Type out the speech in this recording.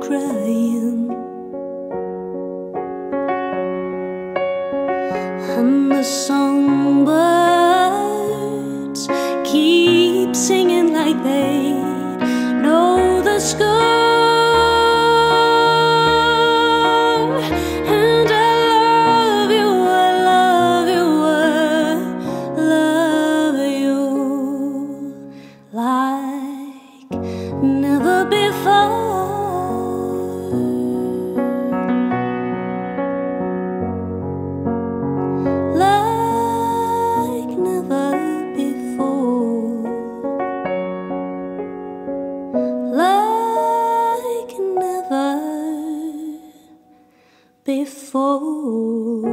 crying. And the songbirds keep singing like they know the score. Never been before.